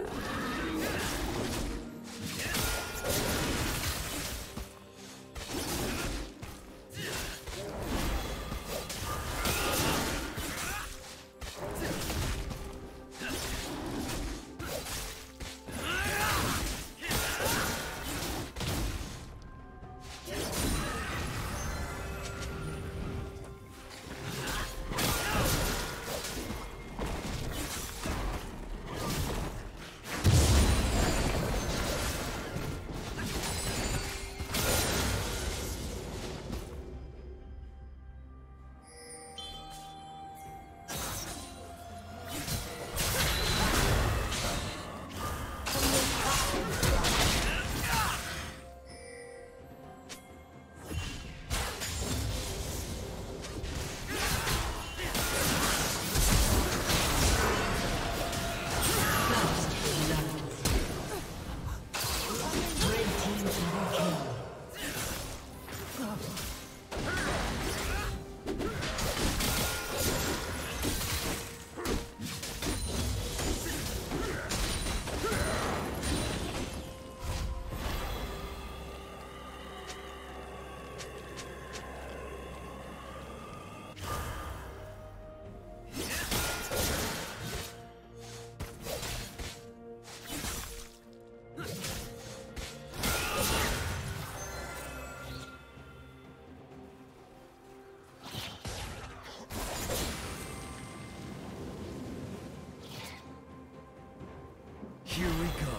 you Here we go.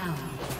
Down.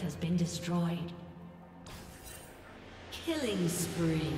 Has been destroyed. Killing spree.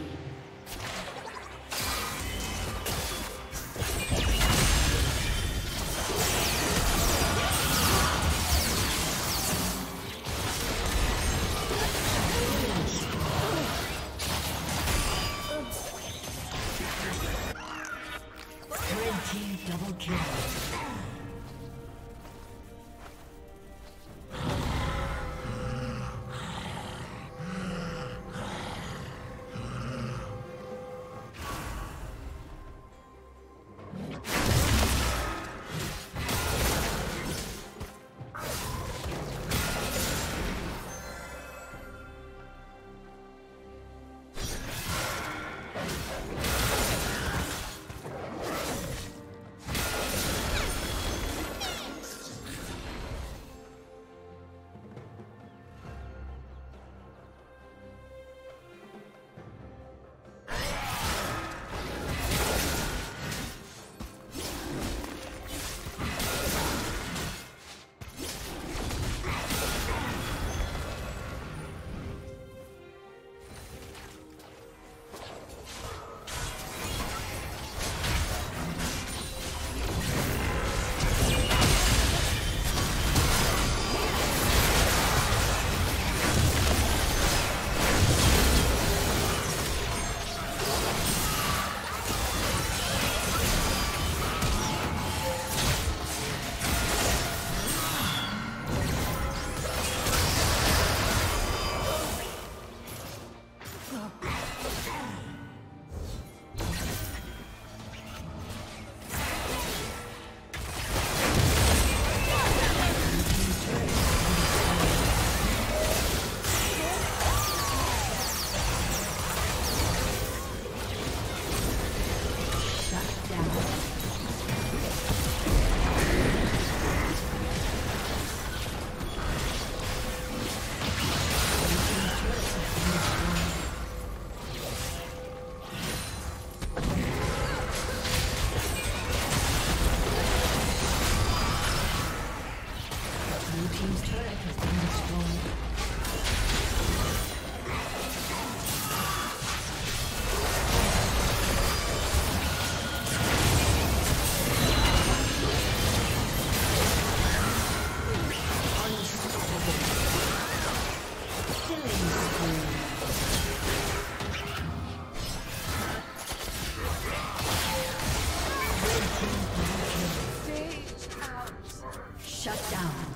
Shut down.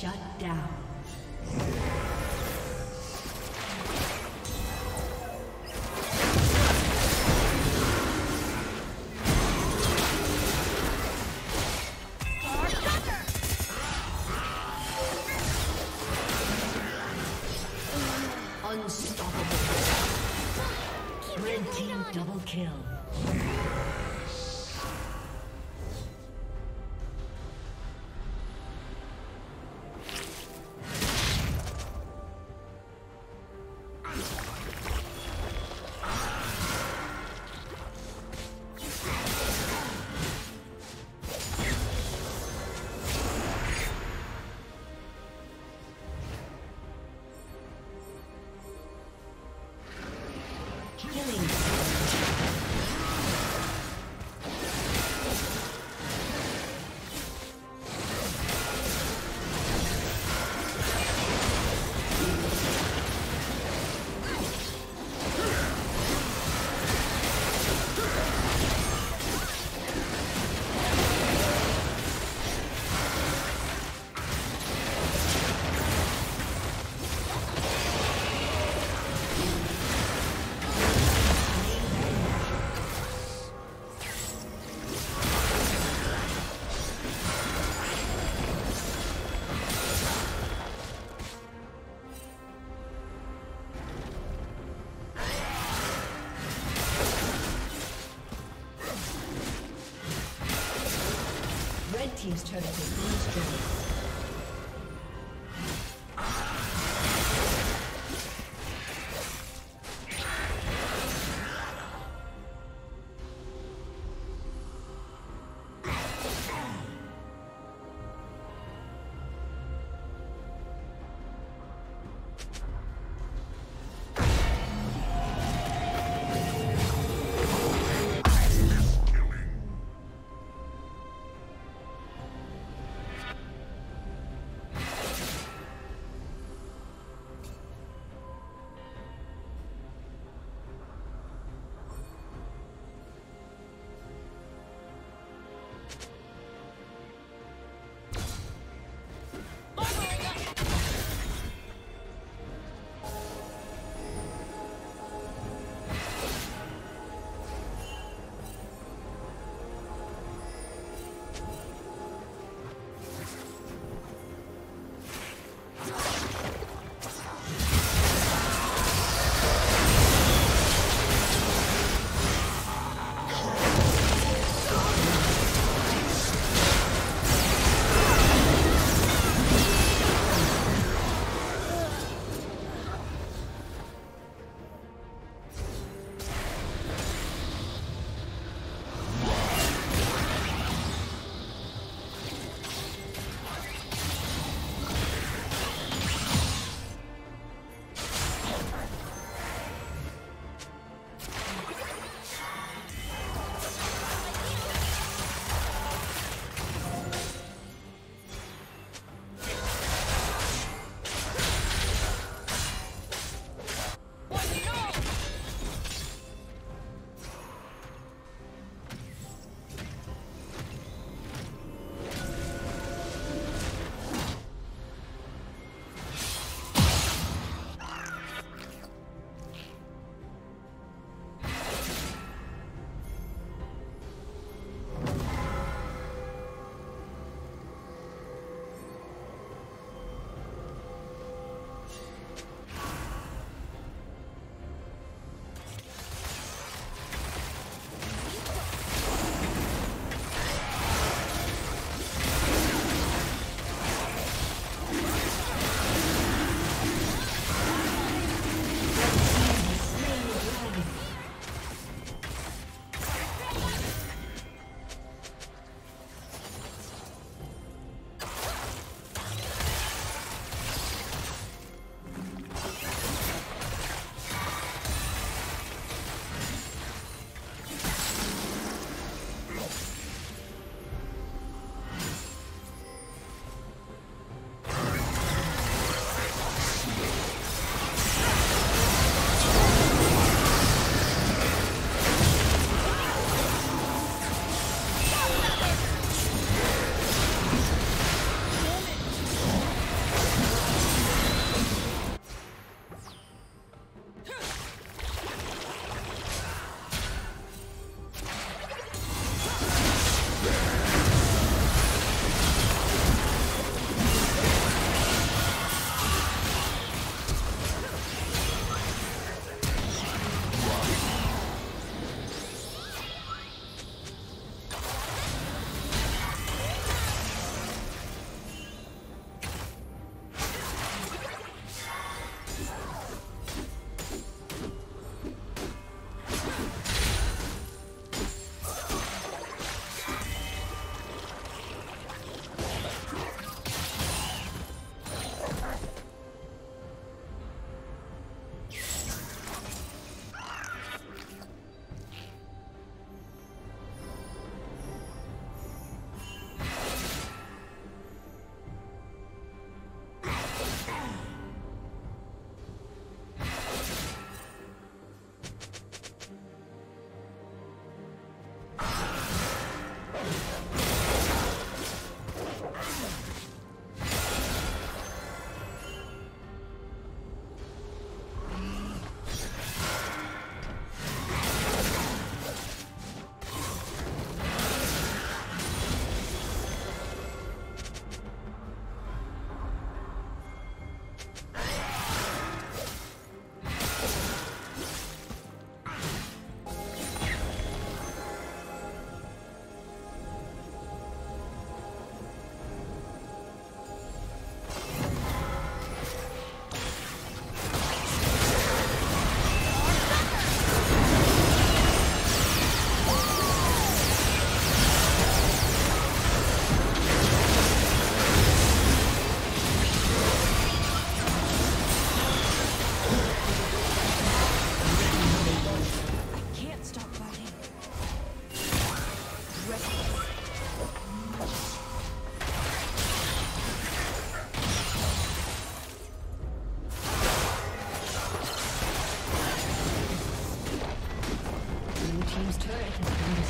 Shut down. Unstoppable. Red team double kill.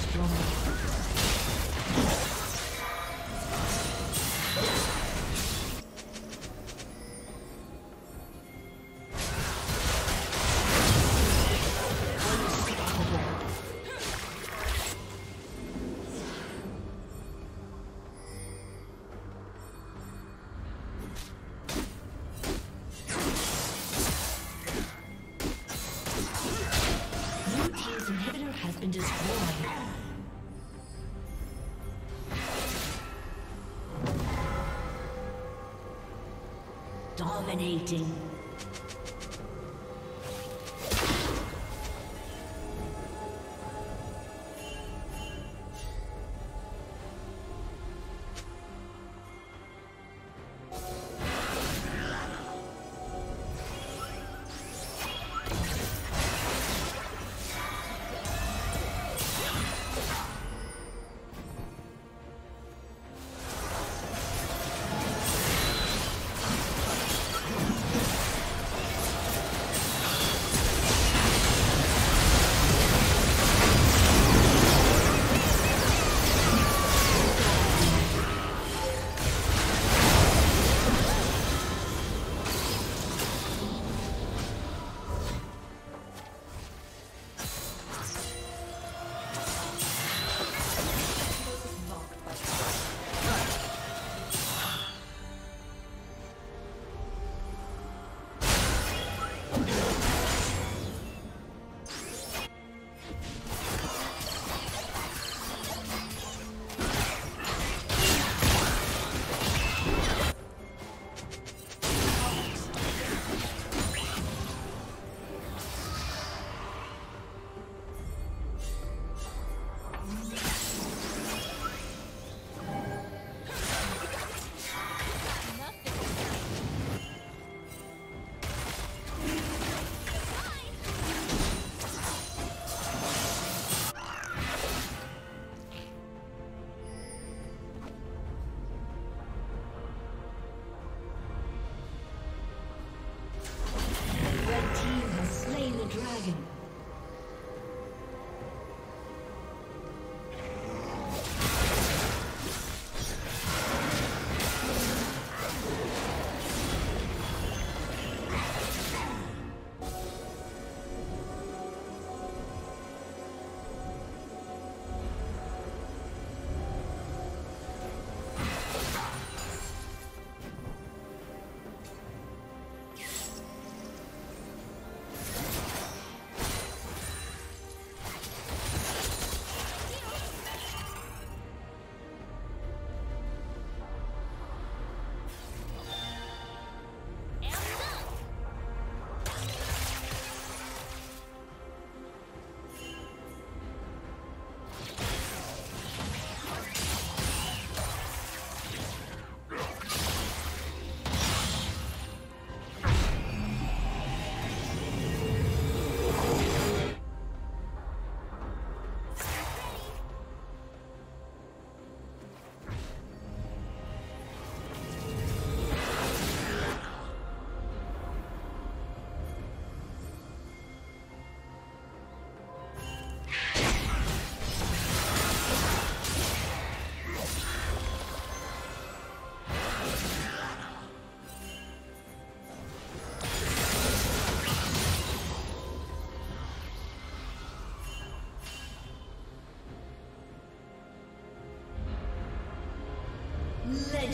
Destroyed. Dominating.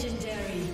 Legendary.